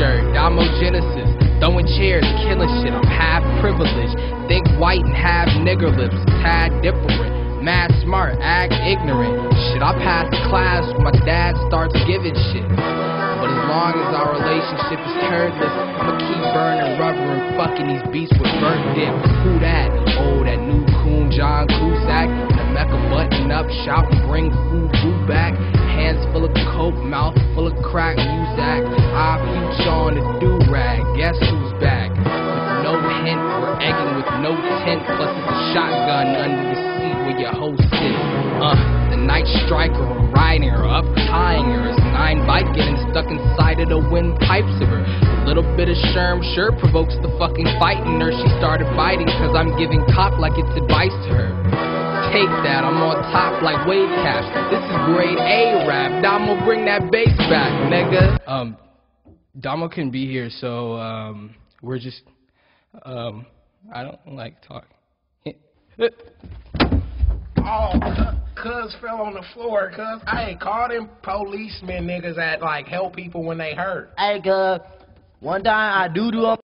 shirt, Damo Genesis. Throwing chairs, killing shit, I'm half privileged. Think white and have nigger lips, tad different. Mad smart, act ignorant. Shit, I pass the class when my dad starts giving shit. But as long as our relationship is turdless, I'ma keep burning rubber and fucking these beats with burnt dip. Who that? Oh, that new coon John Cusack. The Mecca button up, shout and bring food back. Hands full of coke, mouth full of crack music. I peach on the do-rag, guess who's back? With no hint, we're egging with no tent, plus it's a shotgun under the seat where your host sits. Uh, the night striker, riding her, up tying her, is nine bike getting stuck inside of the windpipes of her. A little bit of sherm sure provokes the fucking fight in her. She started biting, cause I'm giving cop like it's advice to her take that. I'm on top like wave caps. This is grade A rap. Damo, bring that bass back, nigga. Um, Damo can be here, so um, we're just um, I don't like talk. Oh, cuz fell on the floor, cuz. I ain't called them policemen niggas that like help people when they hurt. Hey, cuz, one time I do do